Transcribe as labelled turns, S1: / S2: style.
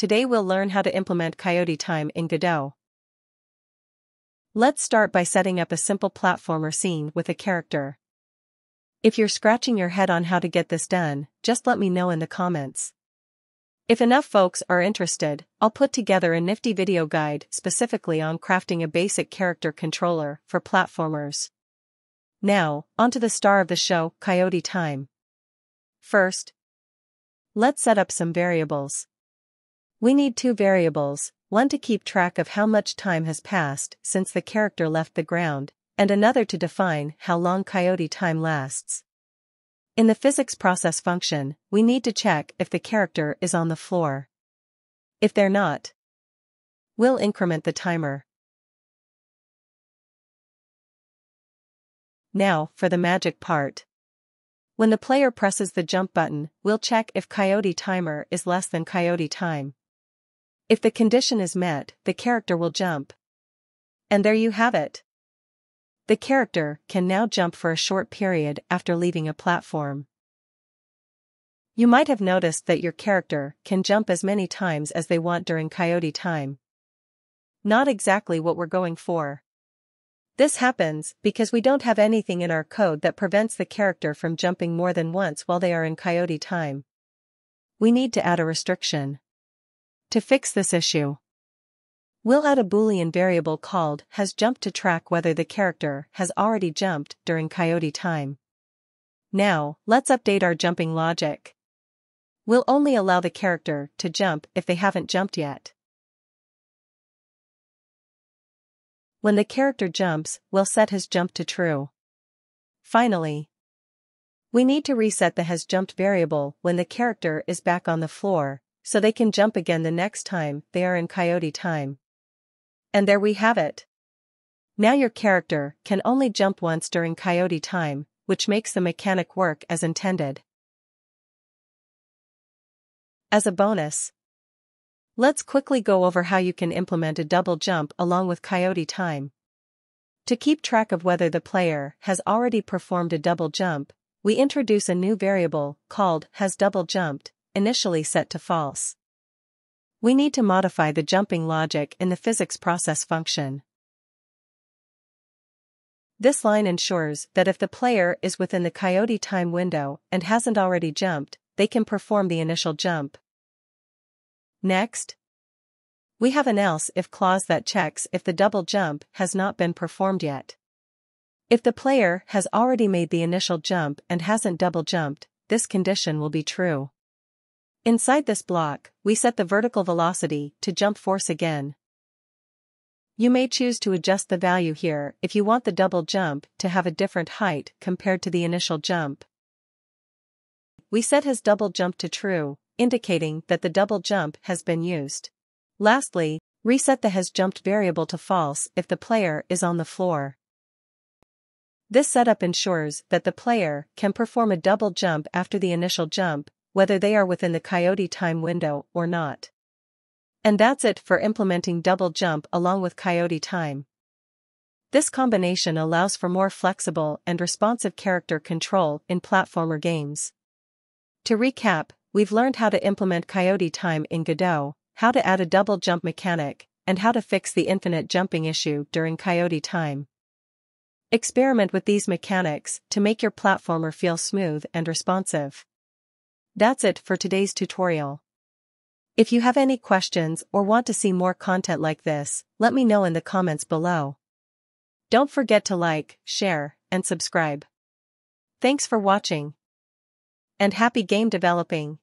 S1: today we'll learn how to implement Coyote Time in Godot. Let's start by setting up a simple platformer scene with a character. If you're scratching your head on how to get this done, just let me know in the comments. If enough folks are interested, I'll put together a nifty video guide specifically on crafting a basic character controller for platformers. Now, onto the star of the show, Coyote Time. First, let's set up some variables. We need two variables, one to keep track of how much time has passed since the character left the ground, and another to define how long coyote time lasts. In the physics process function, we need to check if the character is on the floor. If they're not, we'll increment the timer. Now, for the magic part. When the player presses the jump button, we'll check if coyote timer is less than coyote time. If the condition is met, the character will jump. And there you have it. The character can now jump for a short period after leaving a platform. You might have noticed that your character can jump as many times as they want during coyote time. Not exactly what we're going for. This happens because we don't have anything in our code that prevents the character from jumping more than once while they are in coyote time. We need to add a restriction. To fix this issue, we'll add a boolean variable called has jumped to track whether the character has already jumped during coyote time. Now, let's update our jumping logic. We'll only allow the character to jump if they haven't jumped yet. When the character jumps, we'll set his jump to true. Finally, we need to reset the has jumped variable when the character is back on the floor, so they can jump again the next time they are in coyote time. And there we have it. Now your character can only jump once during coyote time, which makes the mechanic work as intended. As a bonus, let's quickly go over how you can implement a double jump along with coyote time. To keep track of whether the player has already performed a double jump, we introduce a new variable called has double jumped initially set to false. We need to modify the jumping logic in the physics process function. This line ensures that if the player is within the coyote time window and hasn't already jumped, they can perform the initial jump. Next, we have an else if clause that checks if the double jump has not been performed yet. If the player has already made the initial jump and hasn't double jumped, this condition will be true. Inside this block, we set the vertical velocity to jump force again. You may choose to adjust the value here if you want the double jump to have a different height compared to the initial jump. We set his double jump to true, indicating that the double jump has been used. Lastly, reset the has jumped variable to false if the player is on the floor. This setup ensures that the player can perform a double jump after the initial jump whether they are within the coyote time window or not. And that's it for implementing double jump along with coyote time. This combination allows for more flexible and responsive character control in platformer games. To recap, we've learned how to implement coyote time in Godot, how to add a double jump mechanic, and how to fix the infinite jumping issue during coyote time. Experiment with these mechanics to make your platformer feel smooth and responsive. That's it for today's tutorial. If you have any questions or want to see more content like this, let me know in the comments below. Don't forget to like, share, and subscribe. Thanks for watching. And happy game developing!